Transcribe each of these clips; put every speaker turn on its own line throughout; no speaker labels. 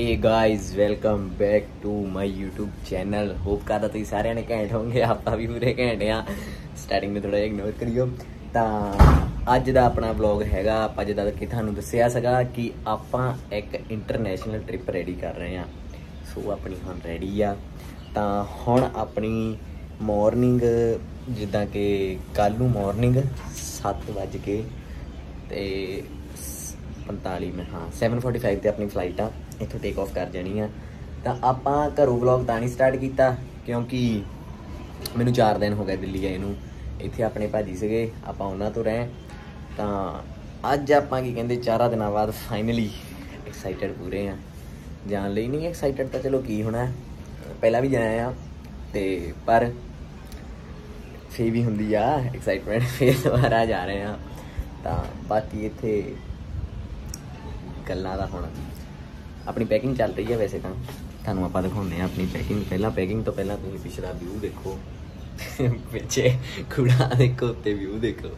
Hey guys welcome back to my YouTube channel hope ਕਰਦਾ ਤੁਸੀਂ ਸਾਰਿਆਂ ਨੇ ਘੈਂਟ ਹੋਵੋਗੇ, ਆਪਾਂ ਵੀ ਪੂਰੇ ਘੈਂਟ ਆ ਸਟਾਰਟਿੰਗ ਵਿੱਚ ਥੋੜਾ ਜਿਹਾ ਇਗਨੋਰ ਕਰਿਓ। ਤਾਂ ਅੱਜ ਦਾ ਆਪਣਾ ਵਲੌਗ ਹੈਗਾ, ਆਪਾਂ ਜਿੱਦਾਂ ਕਿ ਤੁਹਾਨੂੰ ਦੱਸਿਆ ਸੀਗਾ ਕਿ ਆਪਾਂ ਇੱਕ ਇੰਟਰਨੈਸ਼ਨਲ ਟ੍ਰਿਪ ਰੈਡੀ ਕਰ ਰਹੇ ਆ ਸੋ ਆਪਣੀ ਹੁਣ ਰੈਡੀ ਆ। ਤਾਂ ਹੁਣ ਆਪਣੀ ਮਾਰਨਿੰਗ ਜਿੱਦਾਂ ਕਿ ਕੱਲ ਨੂੰ ਮਾਰਨਿੰਗ 7 ਵਜੇ ਕੇ ਤੇ 45 ਮਿੰਟ, ਹਾਂ 7:45 ਤੇ ਆਪਣੀ ਫਲਾਈਟ ਆ। ਇੱਥੋਂ ਟੇਕ ਆਫ ਕਰ ਜਾਣੀ ਆ। ਤਾਂ ਆਪਾਂ ਘਰੋਂ ਵਲੌਗ ਤਾਂ ਨਹੀਂ ਸਟਾਰਟ ਕੀਤਾ, ਕਿਉਂਕਿ ਮੈਨੂੰ 4 ਦਿਨ ਹੋ ਗਏ ਦਿੱਲੀ ਆਏ ਨੂੰ। ਇੱਥੇ ਆਪਣੇ ਭਾਜੀ ਸੀਗੇ, ਆਪਾਂ ਉਹਨਾਂ ਤੋਂ ਰਹੇ। ਤਾਂ ਅੱਜ ਆਪਾਂ ਕੀ ਕਹਿੰਦੇ 4 ਦਿਨਾਂ ਬਾਅਦ ਫਾਈਨਲੀ ਐਕਸਾਈਟਡ ਪੂਰੇ ਆ। ਜਾਣ ਲਈ ਨਹੀਂ ਐਕਸਾਈਟਡ ਤਾਂ ਚਲੋ ਕੀ ਹੋਣਾ। ਪਹਿਲਾਂ ਵੀ ਜਾਇਆ ਆ, ਤੇ ਪਰ ਫੇ ਵੀ ਹੁੰਦੀ ਆ ਐਕਸਾਈਟਮੈਂਟ ਫੇਰ ਦੁਬਾਰਾ ਜਾ ਰਹੇ ਆ। ਤਾਂ ਬਾਕੀ ਇੱਥੇ ਗੱਲਾਂ ਦਾ ਹੁਣ। ਆਪਣੀ ਪੈਕਿੰਗ ਚੱਲ ਰਹੀ ਹੈ ਵੈਸੇ ਤਾਂ। ਤੁਹਾਨੂੰ ਆਪਾਂ ਦਿਖਾਉਂਦੇ ਆ ਆਪਣੀ ਪੈਕਿੰਗ ਪਹਿਲਾਂ ਪੈਕਿੰਗ ਤੋਂ ਪਹਿਲਾਂ ਤੁਸੀਂ ਪਿਛਲਾ ਵਿਊ ਦੇਖੋ। ਪਿੱਛੇ ਖੁੜਾ ਦੇਖੋ ਉੱਤੇ ਵਿਊ ਦੇਖੋ।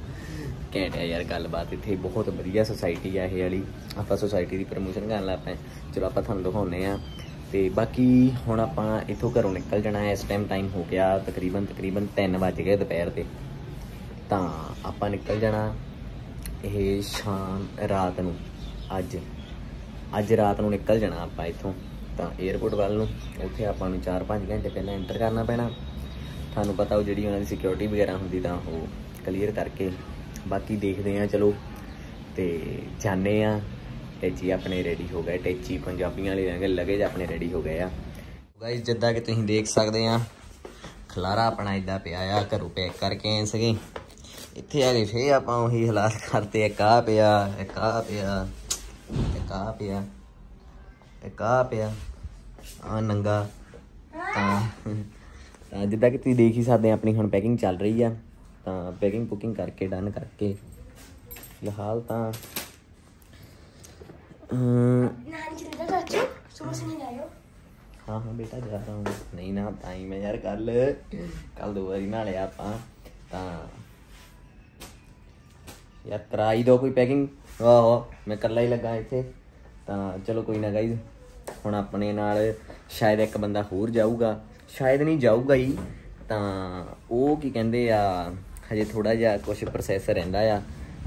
ਘੈਂਟ ਹੈ ਯਾਰ ਗੱਲਬਾਤ ਇੱਥੇ। ਬਹੁਤ ਵਧੀਆ ਸੁਸਾਇਟੀ ਆ ਇਹ ਵਾਲੀ। ਆਪਾਂ ਸੁਸਾਇਟੀ ਦੀ ਪ੍ਰਮੋਸ਼ਨ ਕਰਨ ਲੱਗ ਪਏ। ਚਲੋ ਆਪਾਂ ਤੁਹਾਨੂੰ ਦਿਖਾਉਂਦੇ ਆ ਤੇ ਬਾਕੀ ਹੁਣ ਆਪਾਂ ਇੱਥੋਂ ਘਰੋਂ ਨਿਕਲ ਜਾਣਾ ਹੈ। ਇਸ ਟਾਈਮ ਟਾਈਮ ਹੋ ਗਿਆ ਤਕਰੀਬਨ ਤਕਰੀਬਨ 3 ਵਜ ਗਏ ਦੁਪਹਿਰ ਦੇ। ਤਾਂ ਆਪਾਂ ਨਿਕਲ ਜਾਣਾ ਇਹ ਸ਼ਾਮ ਰਾਤ ਨੂੰ। ਅੱਜ। ਅੱਜ ਰਾਤ ਨੂੰ ਨਿਕਲ ਜਾਣਾ ਆਪਾਂ ਇੱਥੋਂ, ਤਾਂ 에어ਪੋਰਟ ਵੱਲ ਨੂੰ। ਉੱਥੇ ਆਪਾਂ ਨੂੰ 4-5 ਘੰਟੇ ਪਹਿਲਾਂ ਐਂਟਰ ਕਰਨਾ ਪੈਣਾ। ਤੁਹਾਨੂੰ ਪਤਾ ਉਹ ਜਿਹੜੀ ਉਹਨਾਂ ਦੀ ਸਿਕਿਉਰਿਟੀ ਵਗੈਰਾ ਹੁੰਦੀ ਤਾਂ ਉਹ ਕਲੀਅਰ ਕਰਕੇ ਬਾਕੀ ਦੇਖਦੇ ਆ ਚਲੋ। ਤੇ ਜਾਣੇ ਆ ਟੈਚੀ ਆਪਣੇ ਰੈਡੀ ਹੋ ਗਏ। ਟੈਚੀ ਪੰਜਾਬੀਆਂ ਵਾਲੇ ਰਹਿ ਲਗੇਜ ਆਪਣੇ ਰੈਡੀ ਹੋ ਗਏ ਆ। ਗਾਇਸ ਜਿੱਦਾਂ ਕਿ ਤੁਸੀਂ ਦੇਖ ਸਕਦੇ ਆ ਖਲਾਰਾ ਆਪਣਾ ਇਦਾਂ ਪਿਆ ਆ, ਘਰੋਂ ਪੈਕ ਕਰਕੇ ਆਏ ਸੀਗੇ। ਇੱਥੇ ਆ ਗਏ ਫੇ ਆਪਾਂ ਉਹੀ ਹਾਲਾਤ ਕਰਤੇ ਇੱਕ ਆ ਪਿਆ, ਇੱਕ ਆ ਪਿਆ। ਆ ਪਿਆ। ਇੱਕ ਆ ਪਿਆ? ਆ ਨੰਗਾ। ਤਾਂ ਤਾਂ ਜਿੱਦਾਂ ਕਿ ਤੁਸੀਂ ਦੇਖ ਹੀ ਸਕਦੇ ਆ ਆਪਣੀ ਹੁਣ ਪੈਕਿੰਗ ਚੱਲ ਰਹੀ ਆ। ਤਾਂ ਪੈਕਿੰਗ ਬੁਕਿੰਗ ਕਰਕੇ ਡਨ ਕਰਕੇ। ਫਿਲਹਾਲ ਤਾਂ ਹਾਂ? ਹਾਂ ਬੇਟਾ ਜਾ ਰਹਾ ਹਾਂ ਨਹੀਂ ਨਾ ਤਾਂ ਹੀ ਮੈਂ ਯਾਰ ਕੱਲ ਕੱਲ ਦੋ ਵਾਰੀ ਨਾਲੇ ਆਪਾਂ। ਤਾਂ ਯਾਰ ਕਰਾਈ ਦੋ ਕੋਈ ਪੈਕਿੰਗ ਆਹੋ ਮੈਂ ਇਕੱਲਾ ਹੀ ਲੱਗਾ ਇੱਥੇ। ਤਾਂ ਚਲੋ ਕੋਈ ਨਾ ਗਾਈਜ਼ ਹੁਣ ਆਪਣੇ ਨਾਲ ਸ਼ਾਇਦ ਇੱਕ ਬੰਦਾ ਹੋਰ ਜਾਊਗਾ। ਸ਼ਾਇਦ ਨਹੀਂ ਜਾਊਗਾ ਹੀ, ਤਾਂ ਉਹ ਕੀ ਕਹਿੰਦੇ ਆ, ਹਜੇ ਥੋੜਾ ਜਿਹਾ ਕੁਝ ਪ੍ਰੋਸੈਸ ਰਹਿੰਦਾ ਆ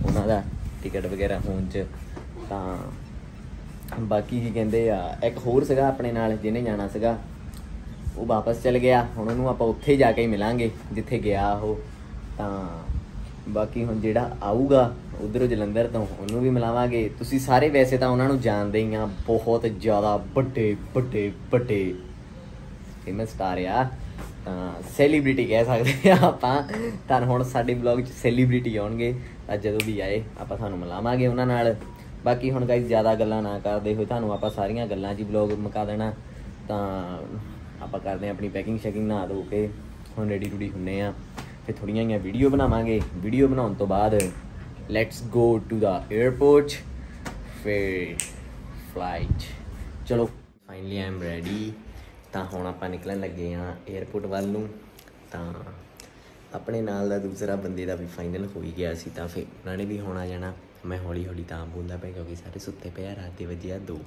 ਉਹਨਾਂ ਦਾ ਟਿਕਟ ਵਗੈਰਾ ਹੋਣ ਚ। ਤਾਂ ਬਾਕੀ ਕੀ ਕਹਿੰਦੇ ਆ, ਇੱਕ ਹੋਰ ਸੀਗਾ ਆਪਣੇ ਨਾਲ, ਜਿਹਨੇ ਜਾਣਾ ਸੀਗਾ, ਉਹ ਵਾਪਸ ਚਲ ਗਿਆ। ਹੁਣ ਉਹਨੂੰ ਆਪਾਂ ਉੱਥੇ ਹੀ ਜਾ ਕੇ ਹੀ ਮਿਲਾਂਗੇ, ਜਿੱਥੇ ਗਿਆ ਉਹ। ਤਾਂ ਬਾਕੀ ਹੁਣ ਜਿਹੜਾ ਆਊਗਾ ਉਧਰੋਂ ਜਲੰਧਰ ਤੋਂ ਉਹਨੂੰ ਵੀ ਮਿਲਾਵਾਂਗੇ। ਤੁਸੀਂ ਸਾਰੇ ਵੈਸੇ ਤਾਂ ਉਹਨਾਂ ਨੂੰ ਜਾਣਦੇ ਹੀ ਆ, ਬਹੁਤ ਜ਼ਿਆਦਾ ਵੱਡੇ ਵੱਡੇ ਵੱਡੇ ਫੇਮਸ ਸਟਾਰ ਆ। ਤਾਂ ਸੈਲੀਬ੍ਰਿਟੀ ਕਹਿ ਸਕਦੇ ਆ ਆਪਾਂ। ਤਾਂ ਹੁਣ ਸਾਡੇ ਵਲੌਗ 'ਚ ਸੈਲੀਬ੍ਰਿਟੀ ਆਉਣਗੇ। ਤਾਂ ਜਦੋਂ ਵੀ ਆਏ, ਆਪਾਂ ਤੁਹਾਨੂੰ ਮਿਲਾਵਾਂਗੇ ਉਹਨਾਂ ਨਾਲ। ਬਾਕੀ ਹੁਣ ਗਾਇਸ ਜ਼ਿਆਦਾ ਗੱਲਾਂ ਨਾ ਕਰਦੇ ਹੋਏ ਤੁਹਾਨੂੰ ਆਪਾਂ ਸਾਰੀਆਂ ਗੱਲਾਂ 'ਚ ਵਲੌਗ ਮੁਕਾ ਦੇਣਾ। ਤਾਂ ਆਪਾਂ ਕਰਦੇ ਹਾਂ ਆਪਣੀ ਪੈਕਿੰਗ ਸ਼ੈਕਿੰਗ ਨਹਾ ਧੋ ਕੇ ਹੁਣ ਰੈਡੀ ਰੂਡੀ ਹੁੰਨੇ ਆ। ਫਿਰ ਥੋੜੀਆਂ ਜਿਹੀਆਂ ਵੀਡੀਓ ਬਣਾਵਾਂਗੇ। ਵੀਡੀਓ ਬਣਾਉਣ ਤੋਂ ਬਾਅਦ let's go to the airport ਫਿਰ ਫਲਾਈਟ ਚਲੋ ਫਾਈਨਲੀ ਆਮ ਰੈਡੀ ਤਾਂ ਹੁਣ ਆਪਾਂ ਨਿਕਲਣ ਲੱਗੇ ਆ 에어ਪੋਰਟ ਵੱਲ ਨੂੰ। ਤਾਂ ਆਪਣੇ ਨਾਲ ਦਾ ਦੂਸਰਾ ਬੰਦੇ ਦਾ ਵੀ ਫਾਈਨਲ ਹੋ ਹੀ ਗਿਆ ਸੀ। ਤਾਂ ਫਿਰ ਉਹਨਾਂ ਨੇ ਵੀ ਹੁਣ ਆ ਜਾਣਾ। ਮੈਂ ਹੌਲੀ ਹੌਲੀ ਤਾਂ ਬੋਲਦਾ ਪਿਆ ਕਿਉਂਕਿ ਸਾਰੇ ਸੁੱਤੇ ਪਏ ਆ, ਰਾਤ ਦੇ ਵਜੇ 2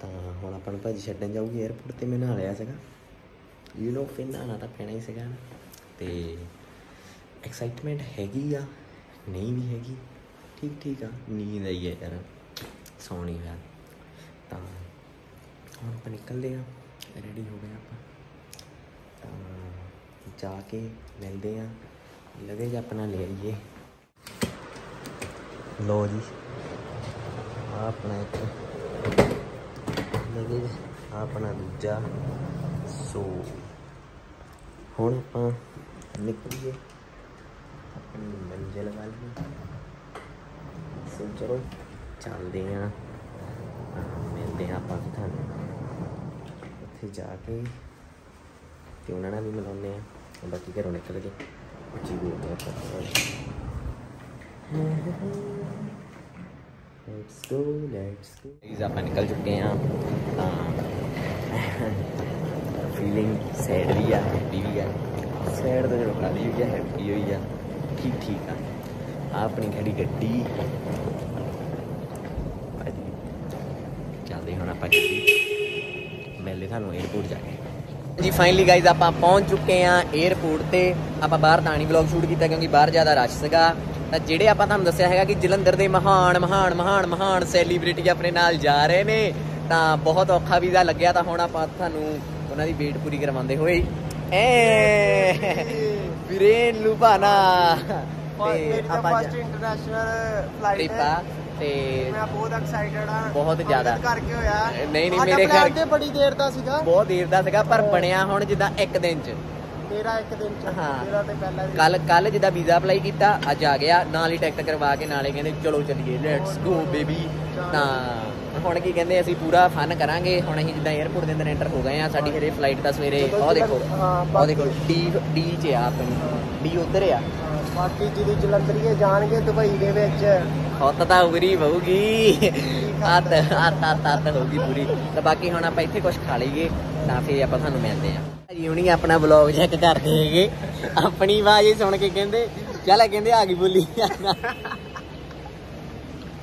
ਤਾਂ ਹੁਣ ਆਪਾਂ ਨੂੰ ਭਾਜੀ ਛੱਡਣ ਜਾਊਗੀ 에어ਪੋਰਟ ਤੇ। ਮੈਂ ਨਾਲ ਆਇਆ ਸੀਗਾ। ਯੂ نو ਫਿਰ ਨਾ ਤਾਂ ਪੈਣਾ ਹੀ ਸੀਗਾ ਤੇ ਐਕਸਾਈਟਮੈਂਟ ਹੈਗੀ ਆ? ਨਹੀਂ ਵੀ ਹੈਗੀ। ਠੀਕ ਠੀਕ ਆ। ਨੀਂਦ ਆਈ ਹੈ ਯਾਰ। ਸੌਣੀ ਹੈ ਤਾਂ ਹੁਣ ਆਪਾਂ ਨਿਕਲਦੇ ਆ। ਰੈਡੀ ਹੋ ਗਏ ਆਪਾਂ। ਤਾਂ ਜਾ ਕੇ ਮਿਲਦੇ ਆ। ਲਗੇਜ ਆਪਣਾ ਲੈ ਲਈਏ ਲੋ ਜੀ। ਆਹ ਆਪਣਾ ਇੱਕ ਲਗੇਜ ਆਹ ਆਪਣਾ ਦੂਜਾ। ਸੋ ਹੁਣ ਆਪਾਂ ਨਿਕਲੀਏ। ਆਪਣੀ ਮੰਜ਼ਿਲ ਵੱਲ ਨੂੰ ਸੋ ਚਲੋ ਚੱਲਦੇ ਆ ਮਿਲਦੇ ਆ ਆਪਾਂ ਤੁਹਾਨੂੰ ਉੱਥੇ ਜਾ ਕੇ ਤੇ ਉਹਨਾਂ ਨਾਲ ਵੀ ਮਿਲਾਉਂਦੇ ਆ ਬਾਕੀ ਘਰੋਂ ਨਿਕਲ ਕੇ ਉੱਚੀ ਬੋਲਦੇ ਆ ਆਪਾਂ ਲੈਟਸ ਗੋ ਲੈਟਸ ਗੋ ਇਸ ਆਪਾਂ ਨਿਕਲ ਚੁੱਕੇ ਆ ਤਾਂ ਫੀਲਿੰਗ ਸੈਡ ਵੀ ਆ ਹੈਪੀ ਵੀ ਆ ਸੈਡ ਤਾਂ ਜਦੋਂ ਕਾਲੀ ਹੋਈ ਆ ਹੈਪੀ ਹੋਈ ਆ ਕੀ ਠੀਕ ਆ। ਆਪਣੀ ਖੜੀ ਗੱਡੀ। ਚੱਲਦੇ ਹੁਣ ਆਪਾਂ ਗੱਡੀ। ਮਿਲਦੇ ਤੁਹਾਨੂੰ 에어ਪੋਰਟ ਜਾ ਕੇ। ਜੀ ਫਾਈਨਲੀ ਗਾਇਜ਼ ਆਪਾਂ ਪਹੁੰਚ ਚੁੱਕੇ ਆਂ 에어ਪੋਰਟ ਤੇ। ਆਪਾਂ ਬਾਹਰ ਤਾਂ ਨਹੀਂ ਵਲੌਗ ਸ਼ੂਟ ਕੀਤਾ ਕਿਉਂਕਿ ਬਾਹਰ ਜ਼ਿਆਦਾ ਰਸ਼ ਸੀਗਾ। ਤਾਂ ਜਿਹੜੇ ਆਪਾਂ ਤੁਹਾਨੂੰ ਦੱਸਿਆ ਹੈਗਾ ਕਿ ਜਲੰਧਰ ਦੇ ਮਹਾਨ ਮਹਾਨ ਮਹਾਨ ਮਹਾਨ ਸੈਲੀਬ੍ਰਿਟੀ ਆਪਣੇ ਨਾਲ ਜਾ ਰਹੇ ਨੇ, ਤਾਂ ਬਹੁਤ ਔਖਾ ਵੀਜ਼ਾ ਲੱਗਿਆ ਤਾਂ ਹੁਣ ਆਪਾਂ ਤੁਹਾਨੂੰ ਉਹਨਾਂ ਦੀ ਵੇਟ ਪੂਰੀ ਕਰਵਾਉਂਦੇ ਹੋਏ ਐ ਵੀਰੇਨ ਲੁਬਾਨਾ ਤੇ ਆਪਾਂ
ਫਸਟ ਇੰਟਰਨੈਸ਼ਨਲ ਫਲਾਈਟ
ਆ ਤੇ
ਮੈਂ ਬਹੁਤ ਐਕਸਾਈਟਡ ਆ।
ਬਹੁਤ ਜ਼ਿਆਦਾ।
ਕਰਕੇ ਹੋਇਆ।
ਨਹੀਂ, ਨਹੀਂ, ਮੇਰੇ ਘਰ-
ਤੇ ਬੜੀ ਦੇਰ ਦਾ ਸੀਗਾ।
ਬਹੁਤ ਦੇਰ ਦਾ ਸੀਗਾ ਪਰ ਬਣਿਆ ਹੁਣ ਜਿੱਦਾਂ ਇੱਕ ਦਿਨ ਚ।
ਮੇਰਾ ਇੱਕ ਦਿਨ ਚ।
ਹਾਂ।
ਮੇਰਾ ਤੇ ਪਹਿਲਾਂ।
ਕੱਲ ਕੱਲ ਜਿੱਦਾਂ ਵੀਜ਼ਾ ਅਪਲਾਈ ਕੀਤਾ ਅੱਜ ਆ ਗਿਆ। ਨਾਲ ਹੀ ਟਿਕਟ ਕਰਵਾ ਕੇ ਨਾਲੇ ਕਹਿੰਦੇ ਚਲੋ ਚੱਲੀਏ ਲੈਟਸ ਗੋ ਬੇਬੀ ਤਾਂ ਹੁਣ ਕੀ ਕਹਿੰਦੇ ਅਸੀਂ ਪੂਰਾ ਫਨ ਕਰਾਂਗੇ। ਹੁਣ ਅਸੀਂ ਜਿੱਦਾਂ 에어ਪੋਰਟ ਦੇ ਅੰਦਰ ਐਂਟਰ ਹੋ ਗਏ ਆ ਸਾਡੀ ਹਰੇ ਫਲਾਈਟ ਦਾ ਸਵੇਰੇ ਉਹ ਦੇਖੋ ਉਹ ਦੇਖੋ ਡੀ ਡੀ ਚ ਆ ਆਪਣੀ ਡੀ ਉਧਰ ਆ।
ਬਾਕੀ ਜਿਹਦੀ ਜਲੰਧਰੀਏ ਜਾਣਗੇ ਦੁਬਈ ਦੇ ਵਿੱਚ।
ਹੁੱਤ ਤਾਂ ਉਗਰੀ ਪਊਗੀ। ਹੱਤ ਹੱਤ ਹੱਤ ਹੱਤ ਹੋਊਗੀ ਪੂਰੀ। ਤਾਂ ਬਾਕੀ ਹੁਣ ਆਪਾਂ ਇੱਥੇ ਕੁਝ ਖਾ ਲਈਏ ਤਾਂ ਫੇਰ ਆਪਾਂ ਤੁਹਾਨੂੰ ਮਿਲਦੇ ਆਂ ਜੀ ਹੁਣੀ ਆਪਣਾ ਵਲੌਗ ਚੈੱਕ ਕਰਦੇ ਹੈਗੇ। ਆਪਣੀ ਆਵਾਜ਼ ਸੁਣ ਕੇ ਕਹਿੰਦੇ ਚੱਲ ਕਹਿੰਦੇ ਆ ਗਈ ਬੋਲੀ।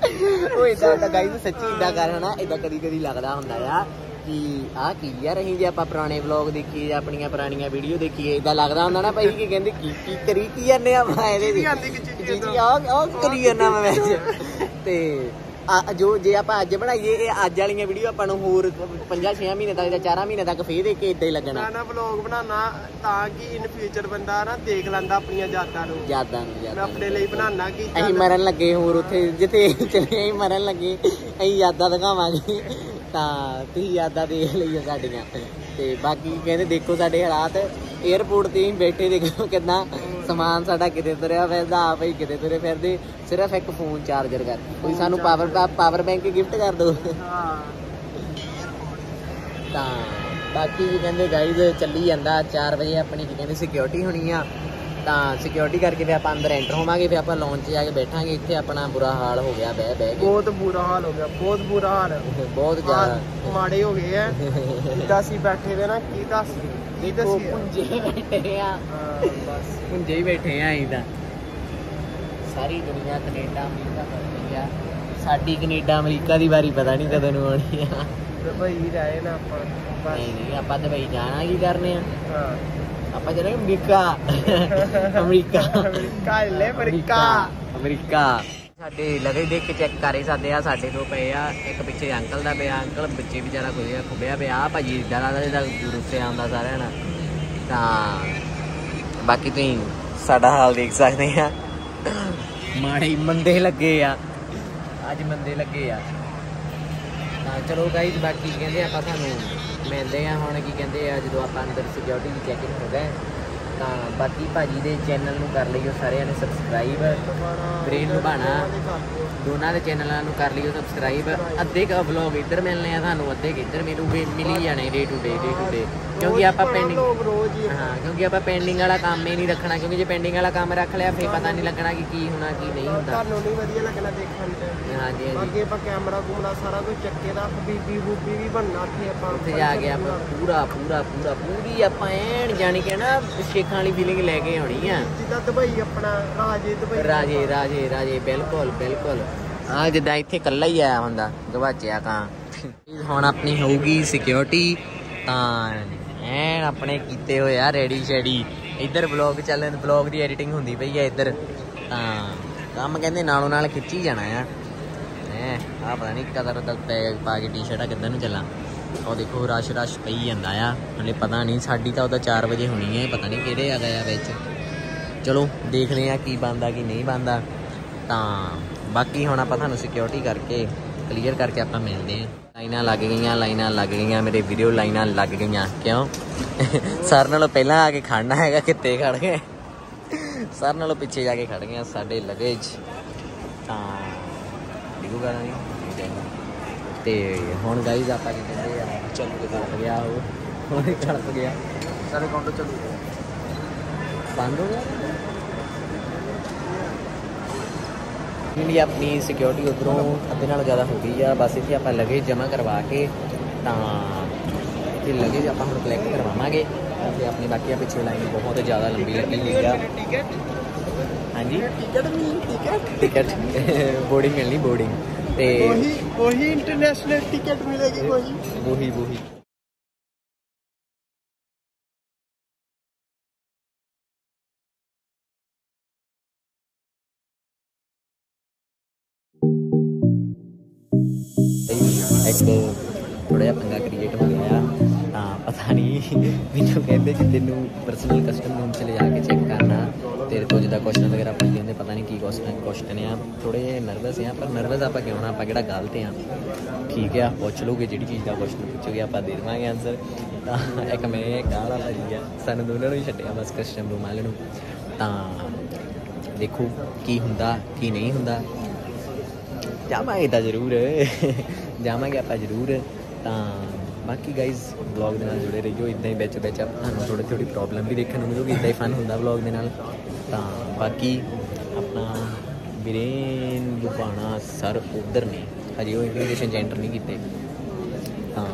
ਉਹ ਇਦਾਂ ਦਾ ਗਾਈਜ਼ ਸੱਚੀ ਇਦਾਂ ਕਰ ਹਨਾ? ਇਦਾਂ ਕਦੀ ਕਦੀ ਲੱਗਦਾ ਹੁੰਦਾ ਆ ਕਿ ਆ ਕੀ ਯਾਰ ਅਸੀਂ ਜੇ ਆਪਾਂ ਪੁਰਾਣੇ ਵਲੌਗ ਦੇਖੀਏ ਆਪਣੀਆਂ ਪੁਰਾਣੀਆਂ ਵੀਡੀਓ ਦੇਖੀਏ। ਇਦਾਂ ਲੱਗਦਾ ਹੁੰਦਾ ਨਾ ਭਾਈ ਕਿ ਕਹਿੰਦੇ ਕੀ ਕੀ ਕਰੀ ਕੀ ਜਾਂਦੇ ਆ ਮੈਂ ਇਹਦੇ
ਚੀਜ਼
ਜੀ ਜੀ ਆ ਆ ਕਰੀ ਜਾਂਦਾ ਮੈਂ ਵਿੱਚ। ਤੇ ਜੋ ਜੇ ਆਪਾਂ ਅੱਜ ਬਣਾਈਏ ਇਹ ਅੱਜ ਵਾਲੀਆਂ ਵੀਡੀਓ ਆਪਾਂ ਨੂੰ ਹੋਰ 5-6 ਮਹੀਨੇ ਤੱਕ ਜਾਂ 4 ਮਹੀਨੇ ਤੱਕ ਫੇਰ ਦੇਖ ਕੇ ਇਦਾਂ ਹੀ ਲੱਗਣਾ।
ਨਾ ਵਲੌਗ ਬਣਾਉਣਾ ਤਾਂ ਕਿ ਇਨ ਫਿਊਚਰ ਬੰਦਾ ਨਾ ਦੇਖ ਲੈਂਦਾ ਆਪਣੀਆਂ ਯਾਦਾਂ ਨੂੰ।
ਯਾਦਾਂ ਨੂੰ
ਮੈਂ ਆਪਣੇ ਲਈ ਬਣਾਉਣਾ ਕਿ
ਅਸੀਂ ਮਰਨ ਲੱਗੇ ਹੋਰ ਉੱਥੇ ਜਿੱਥੇ ਚਲੇ ਅਸੀਂ ਮਰਨ ਲੱਗੇ ਅਸੀਂ ਯਾਦਾਂ ਦਿਖਾਵਾਂਗੇ। ਤਾਂ ਤੁਸੀਂ ਯਾਦਾਂ ਦੇਖ ਲਈਓ ਸਾਡੀਆਂ। ਤੇ ਬਾਕੀ ਕਹਿੰਦੇ ਦੇਖੋ ਸਾਡੇ ਹਾਲਾਤ 에어ਪੋਰਟ ਤੇ ਹੀ ਬੈਠੇ ਦੇਖੋ ਕਿੰਨਾ ਸਮਾਨ ਸਾਡਾ ਕਿਤੇ ਤੁਰਿਆ ਫਿਰਦਾ ਆਪ ਹੀ ਕਿਤੇ ਤੁਰੇ ਫਿਰਦੇ। ਸਿਰਫ ਇੱਕ ਫੋਨ ਚਾਰਜਰ ਕਰ। ਕੋਈ ਸਾਨੂੰ ਪਾਵਰ ਪਾਵਰ ਬੈਂਕ ਗਿਫਟ ਕਰ ਦਿਓ
ਹਾਂ।
ਤਾਂ ਬਾਕੀ ਵੀ ਕਹਿੰਦੇ ਗਾਈਜ਼ ਚੱਲੀ ਜਾਂਦਾ। 4 ਵਜੇ ਆਪਣੀ ਕੀ ਕਹਿੰਦੇ ਸਿਕਿਉਰਿਟੀ ਹੋਣੀ ਆ। ਤਾਂ ਸਿਕਿਉਰਿਟੀ ਕਰਕੇ ਫਿਰ ਆਪਾਂ ਅੰਦਰ ਐਂਟਰ ਹੋਵਾਂਗੇ ਫਿਰ ਆਪਾਂ ਲਾਂਚ 'ਚ ਜਾ ਕੇ ਬੈਠਾਂਗੇ ਇੱਥੇ ਆਪਣਾ ਬੁਰਾ ਹਾਲ ਹੋ ਗਿਆ ਬਹਿ ਬਹਿ ਕੇ।
ਬਹੁਤ ਬੁਰਾ ਹਾਲ ਹੋ ਗਿਆ ਬਹੁਤ ਬੁਰਾ ਹਾਲ।
ਬਹੁਤ ਜ਼ਿਆਦਾ।
ਹਾਲ ਮਾੜੇ ਹੋ ਗਏ ਆ। ਜਿੱਦਾਂ ਅਸੀਂ ਬੈਠੇ ਦੇ ਨਾ ਕੀ ਦੱਸ ਕੀ ਦੱਸੀਏ।
ਪੁੰਜੇ ਬੈਠੇ ਆ।
ਹਾਂ ਬਸ।
ਪੁੰਜੇ ਹੀ ਬੈਠੇ ਆ ਅਸੀਂ ਤਾਂ। ਸਾਰੀ ਦੁਨੀਆ ਕੈਨੇਡਾ ਅਮਰੀਕਾ ਕਰ ਰਹੀ ਆ। ਸਾਡੀ ਕੈਨੇਡਾ ਅਮਰੀਕਾ ਦੀ ਵਾਰੀ ਪਤਾ ਨਹੀਂ ਕਦੋਂ ਨੂੰ ਆਉਣੀ ਆ।
ਦੁਬਈ ਰਹੇ ਨਾ ਆਪਾਂ। ਬਸ
ਨਹੀਂ ਨਹੀਂ ਆਪਾਂ ਦੁਬਈ ਜਾਣਾ ਕੀ ਕਰਨੇ ਆ?
ਹਾਂ।
ਚੱਲਾਂਗੇ ਅਮਰੀਕਾ ਅਮਰੀਕਾ
ਅਮਰੀਕਾ ਲੈ ਅਮਰੀਕਾ
ਅਮਰੀਕਾ ਸਾਡੇ ਲਗੇ ਦੇਖ ਕੇ ਚੈੱਕ ਕਰ ਹੀ ਸਕਦੇ ਆ ਸਾਡੇ ਤੋਂ ਪਏ ਆ। ਇੱਕ ਪਿੱਛੇ ਅੰਕਲ ਦਾ ਪਿਆ ਅੰਕਲ ਬੱਚੇ ਵਿਚਾਰਾ ਕੋਈ ਖੁੱਬਿਆ ਪਿਆ। ਆ ਭਾਜੀ ਇਦਾਂ ਲੱਗਦਾ ਜਿੱਦਾਂ ਰੁੱਸੇ ਆਉਂਦਾ ਸਾਰਿਆਂ ਨਾਲ। ਤਾਂ ਬਾਕੀ ਤੁਸੀਂ ਸਾਡਾ ਹਾਲ ਦੇਖ ਸਕਦੇ ਆ। ਮਾੜੇ ਮੰਦੇ ਲੱਗੇ ਆ। ਅੱਜ ਮੰਦੇ ਲੱਗੇ ਆ। ਤਾਂ ਚਲੋ ਗਾਈਜ਼ ਬਾਕੀ ਕਹਿੰਦੇ ਆਪਾਂ ਤੁਹਾਨੂੰ ਮਿਲਦੇ ਆ ਹੁਣ ਕੀ ਕਹਿੰਦੇ ਆ ਜਦੋਂ ਆਪਾਂ ਅੰਦਰ ਸਿਕਿਉਰਿਟੀ ਦੀ ਚੈਕਿੰਗ ਹੋ ਗਏ ਤਾਂ ਬਾਕੀ ਭਾਜੀ ਦੇ ਚੈਨਲ ਨੂੰ ਕਰ ਲਈਓ ਸਾਰਿਆਂ ਨੇ ਸਬਸਕ੍ਰਾਈਬ ਗ੍ਰੇਨ ਲੁਬਾਣਾ ਦੋਨਾਂ ਦੇ ਚੈਨਲਾਂ ਨੂੰ ਕਰ ਲਿਓ ਸਬਸਕ੍ਰਾਈਬ ਅੱਧੇ ਕ ਵਲੌਗ ਇੱਧਰ ਮਿਲਨੇ ਆ ਤੁਹਾਨੂੰ ਅੱਧੇ ਇੱਧਰ ਮਿਲੂਗੇ ਮਿਲੀ ਜਾਣੇ day to day day to day ਕਿਉਂਕਿ ਆਪਾਂ ਪੈਂਡਿੰਗ ਹੀ। ਕਿਉਂਕਿ ਆਪਾਂ ਪੈਂਡਿੰਗ ਵਾਲਾ ਕੰਮ ਹੀ ਨਹੀਂ ਰੱਖਣਾ ਕਿਉਂਕਿ ਜੇ ਪੈਂਡਿੰਗ ਵਾਲਾ ਕੰਮ ਰੱਖ ਲਿਆ ਫੇਰ ਪਤਾ ਨਹੀਂ ਲੱਗਣਾ ਕਿ ਕੀ ਹੋਣਾ ਕੀ ਨਹੀਂ ਹੁੰਦਾ।
ਤੁਹਾਨੂੰ ਨਹੀਂ ਵਧੀਆ ਲੱਗਣਾ ਦੇਖਣ ਤੇ।
ਹਾਂਜੀ ਹਾਂਜੀ।
ਅੱਗੇ ਆਪਾਂ ਕੈਮਰਾ ਕੁਮਰਾ ਸਾਰਾ ਕੁਝ ਚੱਕੇ ਦਾ ਬੀਬੀ ਬੂਬੀ ਵੀ ਬਣਨਾ ਉੱਥੇ ਆਪਾਂ
ਉੱਥੇ ਜਾ ਕੇ ਆਪਾਂ ਪੂਰਾ ਪੂਰਾ ਪੂਰਾ ਪੂਰੀ ਆਪਾਂ ਐਨ ਜਾਣੀ ਕਿ ਨਾ ਸ਼ੇਖਾਂ ਵਾਲੀ ਫੀਲਿੰਗ ਲੈ ਕੇ ਆਉਣੀ ਆ।
ਜਿੱਦਾਂ ਦੁਬਈ ਆਪਣਾ ਰਾਜੇ ਦੁਬਈ
ਰਾਜੇ ਰਾਜੇ ਰਾਜੇ ਬਿਲਕੁਲ ਬਿਲਕੁਲ। ਆ ਜਿੱਦਾਂ ਇੱਥੇ ਇਕੱਲਾ ਹੀ ਆਇਆ ਹੁੰਦਾ ਗਵਾਚਿਆ ਤਾਂ। ਹੁਣ ਆਪਣੀ ਹੋਊਗੀ ਸਿਕਿਉਰਿਟੀ ਤਾਂ ਐਨ ਆਪਣੇ ਕੀਤੇ ਹੋਏ ਆ ਰੈਡੀ ਸ਼ੈਡੀ। ਇੱਧਰ ਬਲੌਗ ਚੱਲਣ ਬਲੌਗ ਦੀ ਐਡੀਟਿੰਗ ਹੁੰਦੀ ਪਈ ਆ ਇੱਧਰ। ਤਾਂ ਕੰਮ ਕਹਿੰਦੇ ਨਾਲੋਂ ਨਾਲ ਖਿੱਚੀ ਜਾਣਾ ਆ। ਐ ਆ ਪਤਾ ਨਹੀਂ ਕਦਰ ਦਾ ਪਾ ਕੇ ਟੀ-ਸ਼ਰਟਾਂ ਕਿੱਦਾਂ ਨੂੰ ਚੱਲਾਂ। ਉਹ ਦੇਖੋ, ਰਸ਼ ਰਸ਼ ਪਈ ਜਾਂਦਾ ਆ। ਹਲੇ ਪਤਾ ਨਹੀਂ, ਸਾਡੀ ਤਾਂ ਉਹਦਾ 4 ਵਜੇ ਹੋਣੀ ਹੈ, ਪਤਾ ਨਹੀਂ ਕਿਹੜੇ ਆ ਗਏ ਆ ਵਿੱਚ। ਚਲੋ, ਦੇਖਦੇ ਆ ਕੀ ਬੰਦਾ ਕੀ ਨਹੀਂ ਬੰਦਾ ਤਾਂ ਬਾਕੀ ਹੁਣ ਆਪਾਂ ਤੁਹਾਨੂੰ ਸਿਕਿਉਰਿਟੀ ਕਰਕੇ ਕਲੀਅਰ ਕਰਕੇ ਆਪਾਂ ਮਿਲਦੇ ਆ ਲਾਈਨਾਂ ਲੱਗ ਗਈਆਂ, ਲਾਈਨਾਂ ਲੱਗ ਗਈਆਂ, ਮੇਰੇ ਵੀਡੀਓ ਲਾਈਨਾਂ ਲੱਗ ਗਈਆਂ। ਕਿਉਂ? ਸਰ ਨਾਲੋਂ ਪਹਿਲਾਂ ਆ ਕੇ ਖੜਨਾ ਹੈਗਾ ਕਿੱਤੇ ਖੜ ਗਏ? ਸਰ ਨਾਲੋਂ ਪਿੱਛੇ ਜਾ ਕੇ ਖੜ ਗਏ ਸਾਡੇ ਲਗੇਜ ਤਾਂ ਡਿਗੂਗਾ ਨਹੀਂ ਤੇ ਹੁਣ ਗਾਈਜ਼ ਆਪਾਂ ਕੀ ਕਹਿੰਦੇ ਆ ਚੱਲ ਕੇ ਖੜਪ ਗਿਆ ਉਹ ਹੁਣ ਖੜਪ ਗਿਆ
ਸਾਰੇ ਕਾਊਂਟਰ ਚੱਲੂ
ਬੰਦ ਹੋ ਗਿਆ ਜਿਹੜੀ ਆਪਣੀ ਸਿਕਿਉਰਿਟੀ ਉਧਰੋਂ ਅੱਧੇ ਨਾਲ ਜ਼ਿਆਦਾ ਹੋ ਗਈ ਆ ਬਸ ਇੱਥੇ ਆਪਾਂ ਲਗੇਜ ਜਮ੍ਹਾਂ ਕਰਵਾ ਕੇ ਤਾਂ ਇੱਥੇ ਲਗੇਜ ਆਪਾਂ ਹੁਣ ਕਲੈਕਟ ਕਰਵਾਵਾਂਗੇ ਤੇ ਆਪਣੀ ਬਾਕੀ ਆ ਪਿੱਛੇ ਲਾਈਨ ਬਹੁਤ ਜ਼ਿਆਦਾ ਲੰਬੀ ਲੱਗੀ ਹੋਈ ਆ
ਟਿਕਟ
ਹਾਂਜੀ
ਟਿਕਟ ਨਹੀਂ ਟਿਕਟ
ਟਿਕਟ ਬੋਰਡਿੰਗ ਮਿਲਣੀ ਬੋਰਡਿੰਗ ਤੇ
ਉਹੀ ਉਹੀ ਇੰਟਰਨੈਸ਼ਨਲ ਟਿਕਟ ਮਿਲੇਗੀ ਉਹੀ
ਵਹੀ ਵਹੀ ਇੱਕ ਥੋੜਾ ਜਿਹਾ ਪੰਗਾ ਕ੍ਰੀਏਟ ਹੋ ਗਿਆ ਆ ਤਾਂ ਪਤਾ ਨਹੀਂ ਮੈਨੂੰ ਕਹਿੰਦੇ ਕਿ ਤੈਨੂੰ ਪਰਸਨਲ ਕਸਟਮ ਰੂਮ ਚ ਲਿਜਾ ਕੇ ਚੈੱਕ ਕਰਨਾ, ਤੇਰੇ ਤੋਂ ਜਿੱਦਾਂ ਕੁਐਸਚਨ ਵਗੈਰਾ ਪੁੱਛ ਹੁੰਦੇ, ਪਤਾ ਨਹੀਂ ਕੀ ਕੁਐਸਚਨ ਕੁਐਸਚਨ ਆ। ਥੋੜੇ ਜਿਹੇ ਨਰਵਸ ਆ, ਪਰ ਨਰਵਸ ਆਪਾਂ ਕਿਉਂ ਨਾ, ਆਪਾਂ ਕਿਹੜਾ ਗਲਤ ਆ। ਠੀਕ ਆ, ਪੁੱਛ ਲਓਗੇ ਜਿਹੜੀ ਚੀਜ਼ ਦਾ ਕੁਐਸਚਨ ਪੁੱਛੋਗੇ, ਆਪਾਂ ਦੇ ਦੇਵਾਂਗੇ ਆਨਸਰ ਤਾਂ ਇੱਕ ਮੈਂ ਕਾਲਾ ਭਾਜੀ ਆ ਸਾਨੂੰ ਦੋਨਾਂ ਨੂੰ ਹੀ ਛੱਡਿਆ ਬਸ ਕਸਟਮ ਰੂਮ ਵਾਲੇ ਨੂੰ। ਤਾਂ ਦੇਖੋ ਕੀ ਹੁੰਦਾ, ਕੀ ਨਹੀਂ ਹੁੰਦਾ। ਜਾਵਾਂਗੇ ਤਾਂ ਜ਼ਰੂਰ। ਜਾਵਾਂਗੇ ਆਪਾਂ ਜ਼ਰੂਰ। ਤਾਂ ਬਾਕੀ ਗਾਇਜ਼ ਵਲੌਗ ਦੇ ਨਾਲ ਜੁੜੇ ਰਹੀਓ ਇਦਾਂ ਹੀ ਵਿੱਚ ਵਿੱਚ ਤੁਹਾਨੂੰ ਥੋੜੀ ਥੋੜੀ ਪ੍ਰੋਬਲਮ ਵੀ ਦੇਖਣ ਨੂੰ ਮਿਲੂਗੀ ਇਦਾਂ ਹੀ ਫਨ ਹੁੰਦਾ ਵਲੌਗ ਦੇ ਨਾਲ ਤਾਂ ਬਾਕੀ ਆਪਣਾ ਵੀਰੇਨ ਲੁਬਾਣਾ ਸਰ ਉਧਰ ਨੇ ਹਜੇ ਉਹ ਇਮੀਗ੍ਰੇਸ਼ਨ ਚ ਐਂਟਰ ਨਹੀਂ ਕੀਤੇ ਤਾਂ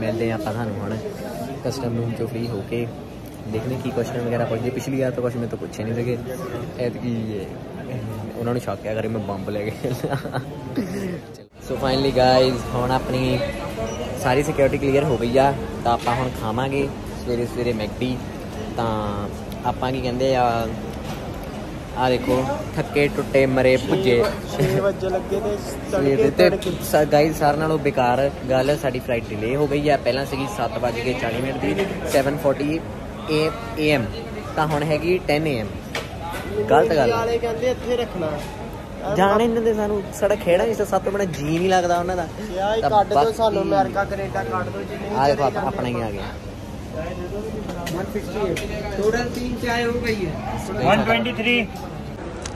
ਮਿਲਦੇ ਹਾਂ ਆਪਾਂ ਤੁਹਾਨੂੰ ਹੁਣ। ਕਸਟਮ ਰੂਮ ਚੋਂ ਫ੍ਰੀ ਹੋ ਕੇ ਦੇਖਨੇ ਕੀ ਕੁਐਸਚਨ ਵਗੈਰਾ ਪੁੱਛਦੇ। ਪਿਛਲੀ ਵਾਰ ਤਾਂ ਕੁਛ ਮੇਰੇ ਤੋਂ ਪੁੱਛੇ ਨਹੀਂ ਸੀਗੇ। ਐਤਕੀ ਇਹ, ਉਹਨਾਂ ਨੂੰ ਸ਼ੌਕ ਆ, ਕਰੇ ਮੈਂ ਬੰਬ ਲੈ ਕੇ। ਸੋ ਫਾਈਨਲੀ ਗਾਇਜ਼ ਹੁਣ ਆਪਣੀ ਸਾਰੀ ਸਿਕਿਉਰਿਟੀ ਕਲੀਅਰ ਹੋ ਗਈ ਆ ਤਾਂ ਆਪਾਂ ਹੁਣ ਖਾਵਾਂਗੇ ਸਵੇਰੇ ਸਵੇਰੇ ਮੈਕਡੀ ਤਾਂ ਆਪਾਂ ਕੀ ਕਹਿੰਦੇ ਆ ਆ ਦੇਖੋ ਥੱਕੇ ਟੁੱਟੇ ਮਰੇ ਭੁੱਜੇ
6 ਵਜੇ ਲੱਗੇ ਤੇ
ਸਵੇਰ ਤੇ ਗਾਈਜ਼ ਸਾਰਿਆਂ ਨਾਲੋਂ ਬੇਕਾਰ ਗੱਲ ਸਾਡੀ ਫਲਾਈਟ ਡਿਲੇ ਹੋ ਗਈ ਹੈ ਪਹਿਲਾਂ ਸੀਗੀ 7:40 ਮਿੰਟ ਦੀ 7:40 ਏਐਮ ਤਾਂ ਹੁਣ ਹੈਗੀ 10 ਏਐਮ ਗਲਤ ਗੱਲ ਆ।
ਵਾਲੇ ਕਹਿੰਦੇ ਇੱਥੇ ਰੱਖਣਾ।
ਜਾਣੇ ਇਹਨਾਂ ਦੇ ਸਾਨੂੰ ਸਾਡਾ ਖੇੜਾ ਨਹੀਂ ਸੱਤ ਤੋਂ ਬਣਾ ਜੀ ਨਹੀਂ ਲੱਗਦਾ ਉਹਨਾਂ ਦਾ।
ਯਾ ਇਹ
ਤਾਂ
ਕੱਢ ਦੋ ਸਾਨੂੰ ਅਮਰੀਕਾ ਕੈਨੇਡਾ ਕੱਢ ਦੋ ਜਿੰਨੇ
ਆ ਦੇਖੋ ਆਪਾਂ- ਆਪਣਾ ਹੀ ਆ ਗਿਆ
123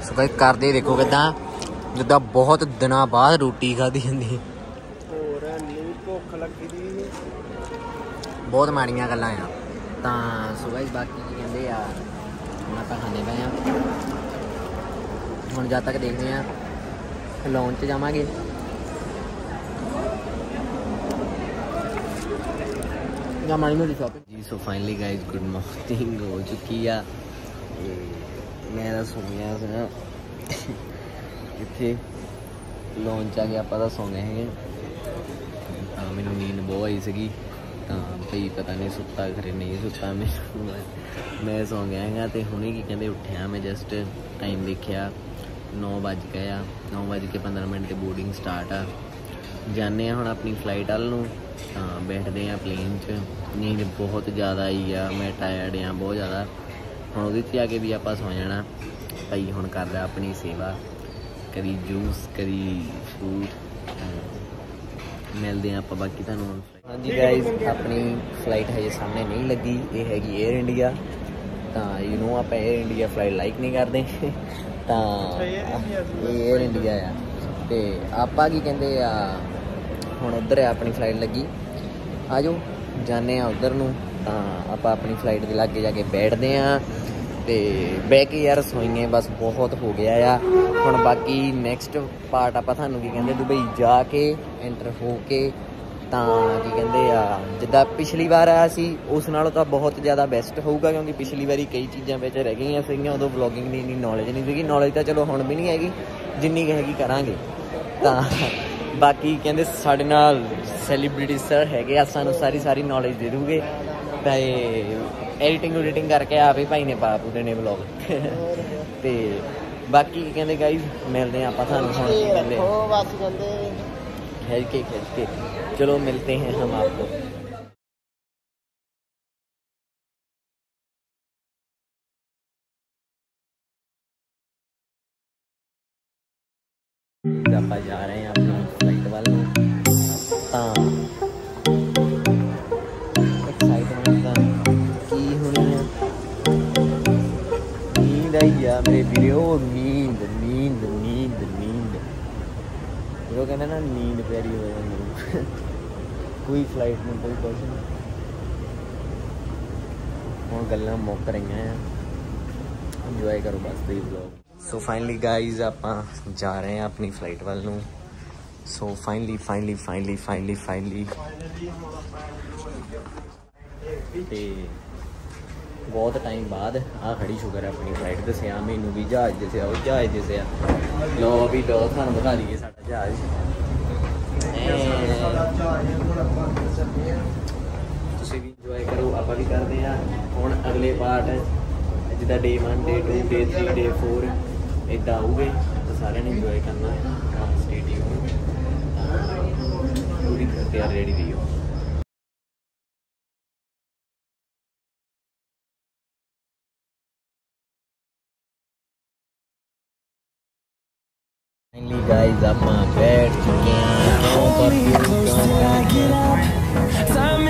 ਸੋ ਗਾਇਸ ਕਰਦੇ ਦੇਖੋ ਕਿਦਾਂ ਜਿੱਦਾਂ ਬਹੁਤ ਦਿਨਾਂ ਬਾਅਦ ਰੋਟੀ ਖਾਦੀ ਜਾਂਦੀ
ਹੋਰ ਨਹੀਂ ਭੁੱਖ ਲੱਗੀ ਦੀ
ਬਹੁਤ ਮਾੜੀਆਂ ਗੱਲਾਂ ਆ। ਤਾਂ ਸੋ ਗਾਇਸ ਬਾਕੀ ਕੀ ਕਹਿੰਦੇ ਆ ਹੁਣ ਆਪਾਂ ਖਾਣੇ ਪਏ ਆ। ਹੁਣ ਜਦ ਤੱਕ ਦੇਖਦੇ ਆ ਲਾਉਣ ਚ ਜਾਵਾਂਗੇ। ਜਾਂ ਮਾੜੀ ਮੋਟੀ ਸ਼ਾਪਿੰਗ ਜੀ so finally guys good morning ਹੋ ਚੁੱਕੀ ਆ। ਮੈਂ ਤਾਂ ਸੌਂ ਗਿਆ ਸੀ ਇੱਥੇ ਲਾਂਚ ਆ ਗਿਆ ਆਪਾਂ ਤਾਂ ਸੌਂ ਗਏ ਹੈਗੇ। ਤਾਂ ਮੈਨੂੰ ਨੀਂਦ ਬਹੁਤ ਆਈ ਸੀਗੀ। ਤਾਂ ਭਈ ਪਤਾ ਨਹੀਂ ਸੁੱਤਾ ਖਰੇ ਨਹੀਂ ਸੁੱਤਾ ਮੈਂ- ਮੈਂ ਸੌਂ ਗਿਆ ਹੈਗਾ ਤੇ ਹੁਣੇ ਕੀ ਕਹਿੰਦੇ ਉੱਠਿਆ ਮੈਂ ਜਸਟ ਟਾਈਮ ਦੇਖਿਆ। ਨੌ ਵਜ ਗਏ ਆ। ਨੌ ਵਜ ਕੇ 15 ਮਿੰਟ ਤੇ ਬੋਰਡਿੰਗ ਸਟਾਰਟ ਆ। ਜਾਣੇ ਆ ਹੁਣ ਆਪਣੀ ਫਲਾਈਟ ਵਾਲ ਨੂੰ। ਤਾਂ ਬੈਠਦੇ ਆ ਪਲੇਨ 'ਚ। ਨੀਂਦ ਬਹੁਤ ਜ਼ਿਆਦਾ ਆਈ ਆ। ਮੈਂ ਟਾਇਰਡ ਆ, ਬਹੁਤ ਜ਼ਿਆਦਾ। ਹੁਣ ਉਹਦੇ 'ਤੇ ਆ ਕੇ ਵੀ ਆਪਾਂ ਸੌ ਜਾਣਾ। ਭਾਈ ਹੁਣ ਕਰਦਾ ਆਪਣੀ ਸੇਵਾ। ਕਰੀ ਜੂਸ ਕਰੀ ਫੂਡ ਮਿਲਦੇ ਆ ਆਪਾਂ। ਬਾਕੀ ਤੁਹਾਨੂੰ ਹਾਂਜੀ ਗਾਇਜ਼ ਆਪਣੀ ਫਲਾਈਟ ਹਜੇ ਸਾਹਮਣੇ ਨਹੀਂ ਲੱਗੀ। ਇਹ ਹੈਗੀ 에ਅਰ ਇੰਡੀਆ ਤਾਂ ਯੂ نو ਆਪਾਂ 에ਅਰ ਇੰਡੀਆ ਫਲਾਈਟ ਲਾਈਕ ਨਹੀਂ ਕਰਦੇ। ਤਾਂ ਇਹ 에ਅਰ ਇੰਡੀਆ ਆ। ਤੇ ਆਪਾਂ ਕੀ ਕਹਿੰਦੇ ਆ, ਹੁਣ ਉਧਰ ਆ ਆਪਣੀ ਫਲਾਈਟ ਲੱਗੀ। ਆਜੋ ਜਾਣੇ ਆ ਉਧਰ ਨੂੰ। ਤਾਂ ਆਪਾਂ ਆਪਣੀ ਫਲਾਈਟ ਦੇ ਲਾਗੇ ਜਾ ਕੇ ਬੈਠਦੇ ਆ। ਤੇ ਬਹਿ ਕੇ ਯਾਰ ਸੋਈਏ, ਬਸ ਬਹੁਤ ਹੋ ਗਿਆ ਆ। ਹੁਣ ਬਾਕੀ ਨੈਕਸਟ ਪਾਰਟ ਆਪਾਂ ਤੁਹਾਨੂੰ ਕੀ ਕਹਿੰਦੇ ਦੁਬਈ ਜਾ ਕੇ ਐਂਟਰ ਹੋ ਕੇ ਤਾਂ ਕੀ ਕਹਿੰਦੇ ਆ, ਜਿੱਦਾਂ ਪਿਛਲੀ ਵਾਰ ਆਇਆ ਸੀ, ਉਸ ਨਾਲੋਂ ਤਾਂ ਬਹੁਤ ਜ਼ਿਆਦਾ ਬੈਸਟ ਹੋਊਗਾ ਕਿਉਂਕਿ ਪਿਛਲੀ ਵਾਰੀ ਕਈ ਚੀਜ਼ਾਂ ਵਿੱਚ ਰਹਿ ਗਈਆਂ ਸੀਗੀਆਂ, ਉਦੋਂ ਵਲੌਗਿੰਗ ਦੀ ਇੰਨੀ ਨੌਲੇਜ ਨਹੀਂ ਸੀਗੀ ਨੌਲੇਜ ਤਾਂ ਚਲੋ ਹੁਣ ਵੀ ਨਹੀਂ ਹੈਗੀ, ਜਿੰਨੀ ਕੁ ਹੈਗੀ ਕਰਾਂਗੇ। ਤਾਂ ਬਾਕੀ ਕਹਿੰਦੇ ਸਾਡੇ ਨਾਲ ਸੈਲੀਬ੍ਰਿਟੀ ਸਰ ਹੈਗੇ ਆ ਸਾਨੂੰ ਸਾਰੀ ਸਾਰੀ ਨੌਲੇਜ ਦੇ ਦੂਗੇ। ਤਾਂ ਇਹ ਐਡੀਟਿੰਗ ਐਡੀਟਿੰਗ ਕਰਕੇ ਆਪੇ ਭਾਈ ਨੇ ਪਾ ਪੂਰੇ ਨੇ ਵਲੌਗ ਤੇ ਬਾਕੀ ਕੀ ਕਹਿੰਦੇ ਗਾਈਜ਼ ਮਿਲਦੇ ਆ ਆਪਾਂ ਤੁਹਾਨੂੰ ਹੁਣ। ਕੀ ਕਹਿੰਦੇ
ਉਹ ਬਸ ਕਹਿੰਦੇ
हेल केक चलो, मिलते हैं हम आपको। जा रहे हैं अपना हाँ। की होनी है? नींद आई मेरे वीडियो नींद ਉਹ ਕਹਿੰਦਾ ਨਾ ਨੀਂਦ ਪਿਆਰੀ ਹੋ ਜਾਂਦੀ ਹੈ। ਕੋਈ ਫਲਾਈਟ ਨਹੀਂ ਕੋਈ ਕੁਛ ਨਹੀਂ ਹੁਣ ਗੱਲਾਂ ਮੁੱਕ ਰਹੀਆਂ ਆ ਇੰਜੋਏ ਕਰੋ ਬਸ ਤੁਸੀਂ ਵਲੌਗ ਸੋ ਫਾਈਨਲੀ ਗਾਇਜ਼ ਆਪਾਂ ਜਾ ਰਹੇ ਹਾਂ ਆਪਣੀ ਫਲਾਈਟ ਵੱਲ ਨੂੰ ਸੋ ਫਾਈਨਲੀ ਬਹੁਤ ਟਾਈਮ ਬਾਅਦ ਆ ਖੜੀ ਸ਼ੁਕਰ ਹੈ ਆਪਣੀ ਫਲਾਈਟ ਦੱਸਿਆ ਮੈਨੂੰ ਵੀ ਜਹਾਜ਼ ਦੱਸਿਆ ਉਹ ਜਹਾਜ਼ ਦੱਸਿਆ ਲੋ ਵੀ ਲੋ, ਤੁਹਾਨੂੰ ਦਿਖਾ ਦਈਏ ਸਾਡਾ ਜਹਾਜ਼। ਤੁਸੀਂ ਵੀ ਇੰਜੋਏ ਕਰੋ, ਆਪਾਂ ਵੀ ਕਰਦੇ ਆ ਹੁਣ ਅਗਲੇ ਪਾਰਟ ਜਿੱਦਾਂ ਡੇ 1 ਡੇ 2 ਡੇ 3 ਡੇ 4 ਇਦਾਂ ਆਉਗੇ ਤਾਂ ਸਾਰਿਆਂ ਨੇ ਇੰਜੋਏ ਕਰਨਾ ਹੈ। ਤਾਂ ਸਟੇ ਟਿਊਨ ਪੂਰੀ ਤਿਆਰ ਰੈਡੀ ਰਹੀਓ ਫਾਈਨਲੀ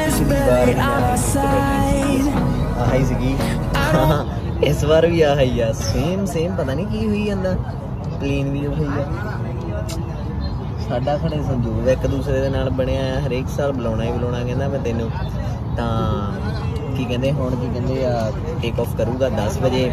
is barely on.
ਆਹੀ ਸੀਗੀ ਇਸ ਵਾਰ ਵੀ ਆਹੀ ਆ ਸੇਮ ਸੇਮ ਪਤਾ ਨਹੀਂ ਕੀ ਹੋਈ ਜਾਂਦਾ ਪਲੇਨ ਵੀ ਉਹੀ ਆ ਸਾਡਾ ਖੜੇ ਸੰਜੋਗ ਇੱਕ ਦੂਸਰੇ ਦੇ ਨਾਲ ਬਣਿਆ ਆ ਹਰੇਕ ਸਾਲ ਬੁਲਾਉਣਾ ਹੀ ਬੁਲਾਉਣਾ ਕਹਿੰਦਾ ਮੈਂ ਤੈਨੂੰ ਤਾਂ ਕੀ ਕਹਿੰਦੇ ਹੁਣ ਕੀ ਕਹਿੰਦੇ ਆ ਟੇਕ ਆਫ ਕਰੂਗਾ 10 ਵਜੇ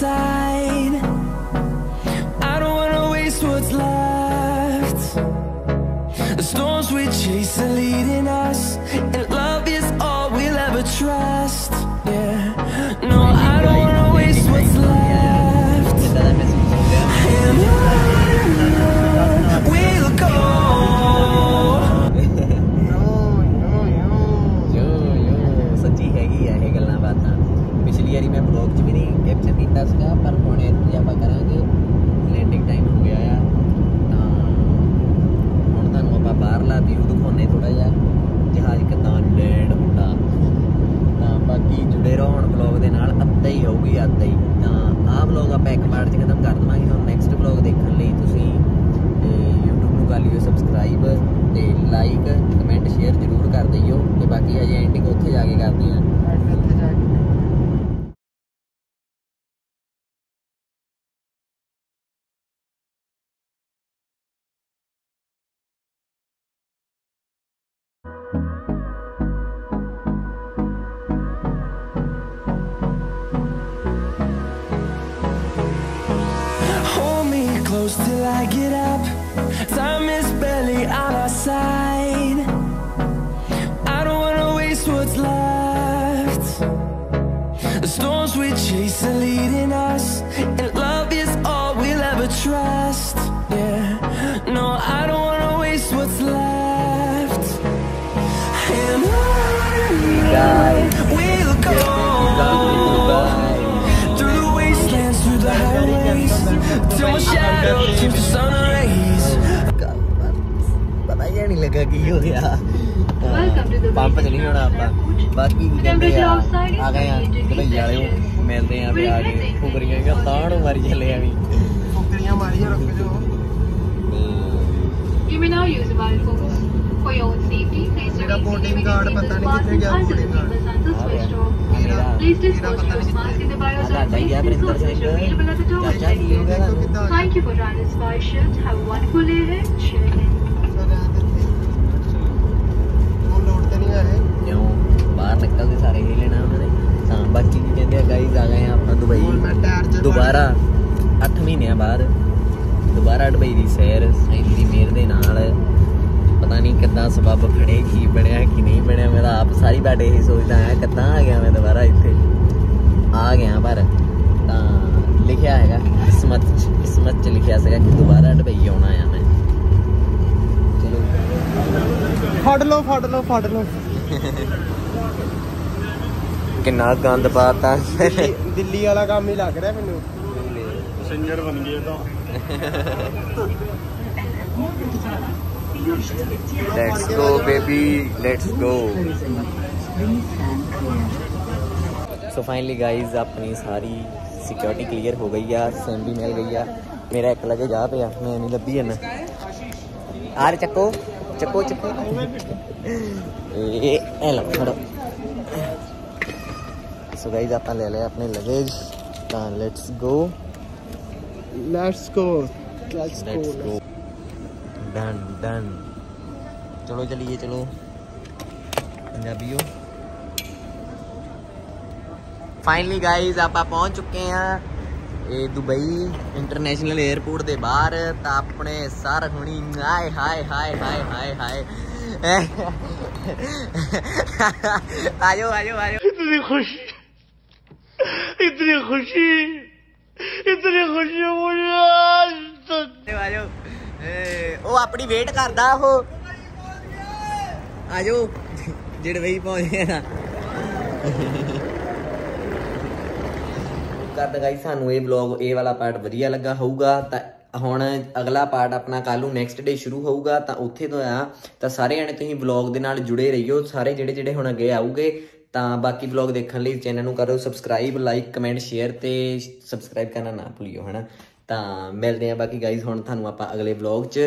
inside ਕੈਪਚਰ ਸੀਗਾ, ਪਰ ਹੁਣ ਇਹ ਆਪਾਂ ਕਰਾਂਗੇ ਲੈਂਡਿੰਗ ਟਾਈਮ ਹੋ ਗਿਆ ਆ। ਤਾਂ ਹੁਣ ਤੁਹਾਨੂੰ ਆਪਾਂ ਬਾਹਰਲਾ ਵਿਊ ਦਿਖਾਉਣੇ ਥੋੜਾ ਜਿਹਾ ਜਹਾਜ਼ ਕਿੱਦਾਂ ਲੈਂਡ ਹੁੰਦਾ। ਤਾਂ ਬਾਕੀ ਜੁੜੇ ਰਹੋ ਹੁਣ ਬਲੌਗ ਦੇ ਨਾਲ, ਅੱਧਾ ਹੀ ਹੋਊਗੀ, ਅੱਧਾ ਹੀ। ਤਾਂ ਆਹ ਬਲੌਗ ਆਪਾਂ ਇੱਕ ਪਾਰਟ 'ਚ ਖਤਮ ਕਰ ਦਵਾਂਗੇ, ਹੁਣ ਨੈਕਸਟ ਬਲੌਗ ਦੇਖਣ ਲਈ ਤੁਸੀਂ, ਤੇ YouTube ਨੂੰ ਕਰ ਲਿਓ ਸਬਸਕ੍ਰਾਈਬ ਤੇ ਲਾਈਕ ਕਮੈਂਟ ਸ਼ੇਅਰ ਜ਼ਰੂਰ ਕਰ ਦਈਓ ਤੇ ਬਾਕੀ ਅਜੇ ਐਂਡਿੰਗ ਉੱਥੇ ਜਾ ਕੇ ਕਰਦੇ ਆਂ ਲੱਗਾ ਕੀ ਹੋ ਗਿਆ
Welcome to the
ਪੰਪ ਚ ਨਹੀਂ ਹੋਣਾ ਆਪਾਂ ਬਾਕੀ ਕੀ ਕਹਿੰਦੇ ਆ
outside is
ਆ ਗਏ ਆ
created
ਦੁਬਈ ਵਾਲਿਓ ਮਿਲਦੇ ਆ ਵੀ ਆ ਕੇ ਫੁਕਰੀਆਂ ਕਿ ਤਾਂ ਨੂੰ ਮਾਰੀ ਚੱਲੇ ਆ ਵੀ
ਫੁਕਰੀਆਂ ਮਾਰੀਆਂ ਰੁਕ ਜਾਓ
You may now use mobile phones. For your own safety, please
ਮੇਰਾ
remain
boarding
seated
card
between
ਪਤਾ
the
ਨਹੀਂ ਕਿੱਥੇ ਗਿਆ
department until the
boarding card।
seatbelts are
ਆ ਗਿਆ
switched off.
ਮੇਰਾ
Please
ਮੇਰਾ
dispose
ਪਤਾ
your
ਨਹੀਂ
mask in the biosurface
ਤੁਹਾਡਾ ਹੀ ਆ
and
Varinder
resources
Singh
available at the door.
ਚਾਚਾ ਕੀ ਹੋ ਗਿਆ ਤੁਹਾਨੂੰ
ਕਿੱਦਾਂ
Thank you for joining this flight shift. Have a wonderful day ahead. Cheers.
ਉਹ ਲੋਡ ਤੇ ਨਹੀਂ ਆਏ
ਜਿਉਂ ਬਾਹਰ ਨਿਕਲਦੇ ਸਾਰੇ ਹੀ ਲੈਣਾ ਉਹਨਾਂ ਨੇ। ਤਾਂ ਬਾਕੀ ਕੀ ਕਹਿੰਦੇ ਆ ਗਾਈਜ਼ ਆ ਗਏ ਆ ਆਪਾਂ ਦੁਬਈ। ਦੁਬਾਰਾ 8 ਮਹੀਨਿਆਂ ਬਾਅਦ ਦੁਬਾਰਾ ਦੁਬਈ ਦੀ ਸੈਰ ਸਾਈਂ ਦੀ ਮਿਹਰ ਦੇ ਨਾਲ। ਪਤਾ ਨਹੀਂ ਕਿੱਦਾਂ ਸਬਬ ਖੜੇ ਕੀ ਬਣਿਆ ਕੀ ਨਹੀਂ ਬਣਿਆ। ਮੇਰਾ ਆਪ ਸਾਰੀ ਬਾਤ ਇਹੀ ਸੋਚਦਾ ਆ ਕਿੱਦਾਂ ਆ ਗਿਆ ਮੈਂ ਦੁਬਾਰਾ ਇੱਥੇ। ਆ ਗਿਆ ਪਰ ਤਾਂ ਲਿਖਿਆ ਹੈਗਾ ਕਿਸਮਤ ਚ ਕਿਸਮਤ ਚ ਲਿਖਿਆ ਸੀਗਾ ਕਿ ਦੁਬਾਰਾ ਦੁਬਈ ਆਉਣਾ ਆ ਮੈਂ। ਚਲੋ।
ਫੜ ਲਓ ਫੜ ਲਓ ਫੜ ਲਓ।
ਕਿੰਨਾ ਗੰਦ ਪਾਤਾ।
ਦਿੱਲੀ- ਦਿੱਲੀ ਵਾਲਾ ਕੰਮ ਹੀ ਲੱਗ ਰਿਹਾ ਮੈਨੂੰ।
Let's go baby let's go so finally guys ਆਪਣੀ ਸਾਰੀ ਸਿਕਿਉਰਿਟੀ ਕਲੀਅਰ ਹੋ ਗਈ ਆ ਸਿਮ ਵੀ ਮਿਲ ਗਈ ਆ। ਮੇਰਾ ਇੱਕ ਲਗੇ ਜਾ ਪਿਆ ਮੈਂ ਨਹੀਂ ਲੱਭੀ ਜਨ ਆਰ ਚੱਕੋ ਚੱਕੋ ਚੱਕੋ। ਇਹ ਇਹ ਲਓ सो गाइज़ आप ले लें अपने luggage let's
go let's go
let's go done done चलो चलिए चलो. पंजाबियों. फाइनली गाइज़ आप पहुँच चुके हैं ਇਹ ਦੁਬਈ ਇੰਟਰਨੈਸ਼ਨਲ 에ਅਰਪੋਰਟ ਦੇ ਬਾਹਰ ਤਾਂ ਆਪਣੇ ਸਰ ਹੁਣੀ ਹਾਏ ਹਾਏ ਹਾਏ ਹਾਏ ਹਾਏ ਹਾਏ ਆਜੋ ਆਜੋ ਆਜੋ
ਤੁਸੀਂ इतनी खुशी इतनी खुशी मुझे आज तक
ਆਜੋ ਆਜੋ ਏ, ਉਹ ਆਪਣੀ ਵੇਟ ਕਰਦਾ ਉਹ ਆਜੋ ਜਿਹੜੇ ਵਈ ਪਹੁੰਚੇ ਨਾ ਕਰਦਾ ਗਾਈ ਸਾਨੂੰ ਇਹ ਵਲੌਗ ਇਹ ਵਾਲਾ ਪਾਰਟ ਵਧੀਆ ਲੱਗਾ ਹੋਊਗਾ ਤਾਂ ਹੁਣ ਅਗਲਾ ਪਾਰਟ ਆਪਣਾ ਕੱਲ ਨੂੰ ਨੈਕਸਟ ਡੇ ਸ਼ੁਰੂ ਹੋਊਗਾ ਤਾਂ ਉੱਥੇ ਤੋਂ ਆ ਤਾਂ ਸਾਰੇ ਜਣੇ ਤੁਸੀਂ ਵਲੌਗ ਦੇ ਨਾਲ ਜੁੜੇ ਰਹੀਓ ਸਾਰੇ ਜਿਹੜੇ ਜਿਹੜੇ ਹੁਣ ਅੱਗੇ ਆਉਗੇ ਤਾਂ ਬਾਕੀ ਵਲੌਗ ਦੇਖਣ ਲਈ ਚੈਨਲ ਨੂੰ ਕਰੋ ਸਬਸਕ੍ਰਾਈਬ ਲਾਈਕ ਕਮੈਂਟ ਸ਼ੇਅਰ ਤੇ ਸਬਸਕ੍ਰਾਈਬ ਕਰਨਾ ਨਾ ਭੁੱਲਿਓ, ਹਨਾ? ਤਾਂ ਮਿਲਦੇ ਆ ਬਾਕੀ ਗਾਈਜ਼ ਹੁਣ ਤੁਹਾਨੂੰ ਆਪਾਂ ਅਗਲੇ ਵਲੌਗ 'ਚ।